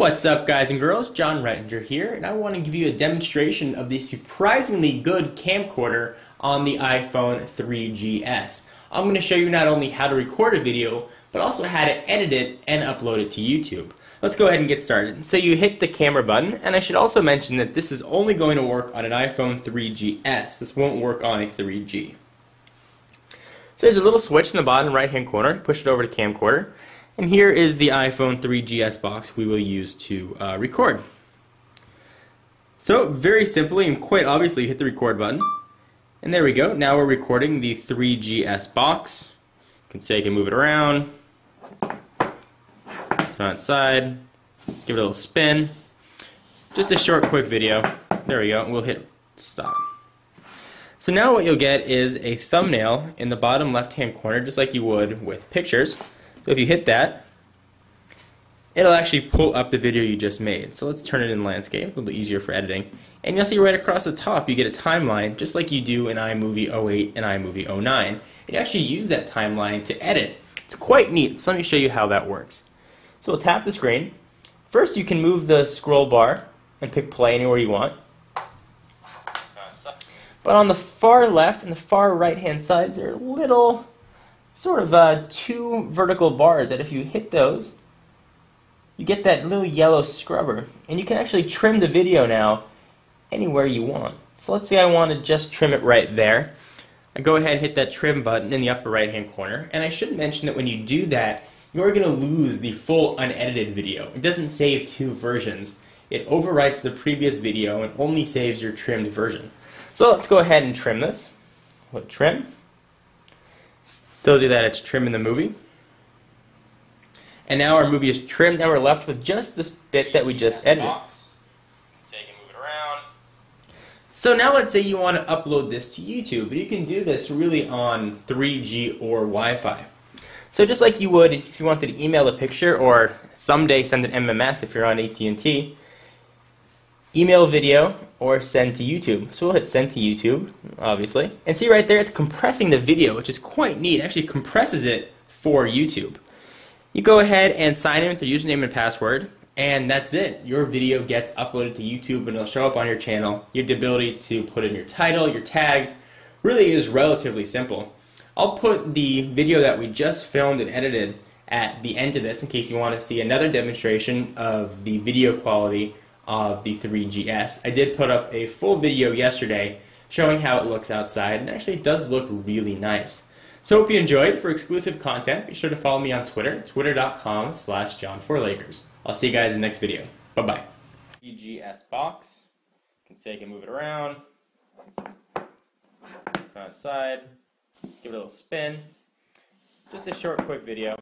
What's up guys and girls, Jon Rettinger here, and I want to give you a demonstration of the surprisingly good camcorder on the iPhone 3GS. I'm going to show you not only how to record a video, but also how to edit it and upload it to YouTube. Let's go ahead and get started. So you hit the camera button, and I should also mention that this is only going to work on an iPhone 3GS. This won't work on a 3G. So there's a little switch in the bottom right hand corner, push it over to camcorder. And here is the iPhone 3GS box we will use to uh, record. So very simply and quite obviously hit the record button. And there we go. Now we're recording the 3GS box. You can say I can move it around. Turn its side. Give it a little spin. Just a short quick video. There we go. We'll hit stop. So now what you'll get is a thumbnail in the bottom left hand corner just like you would with pictures. So if you hit that, it'll actually pull up the video you just made. So let's turn it in landscape, a little bit easier for editing. And you'll see right across the top you get a timeline just like you do in iMovie 08 and iMovie 09. And you actually use that timeline to edit. It's quite neat. So let me show you how that works. So we'll tap the screen. First you can move the scroll bar and pick play anywhere you want. But on the far left and the far right hand sides there are little sort of uh, two vertical bars that if you hit those, you get that little yellow scrubber. And you can actually trim the video now anywhere you want. So let's say I want to just trim it right there. I go ahead and hit that trim button in the upper right hand corner. And I should mention that when you do that, you're going to lose the full unedited video. It doesn't save two versions. It overwrites the previous video and only saves your trimmed version. So let's go ahead and trim this. What trim? Tells you that it's trimmed the movie. And now our movie is trimmed and we're left with just this bit that we just edited. So now let's say you want to upload this to YouTube, but you can do this really on 3G or Wi-Fi. So just like you would if you wanted to email a picture or someday send an MMS if you're on AT&T, email video, or send to YouTube. So we'll hit send to YouTube, obviously. And see right there, it's compressing the video, which is quite neat. It actually compresses it for YouTube. You go ahead and sign in with your username and password, and that's it. Your video gets uploaded to YouTube and it'll show up on your channel. You have the ability to put in your title, your tags. Really is relatively simple. I'll put the video that we just filmed and edited at the end of this in case you want to see another demonstration of the video quality of the 3GS. I did put up a full video yesterday showing how it looks outside, and actually it does look really nice. So hope you enjoyed. For exclusive content, be sure to follow me on Twitter, twitter.com slash jon4lakers. I'll see you guys in the next video. Bye-bye. 3GS box. You can say I can move it around. Outside. Give it a little spin. Just a short, quick video.